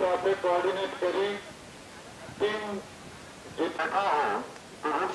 को आपने कोऑर्डिनेट करी। टीम जो हो तो वो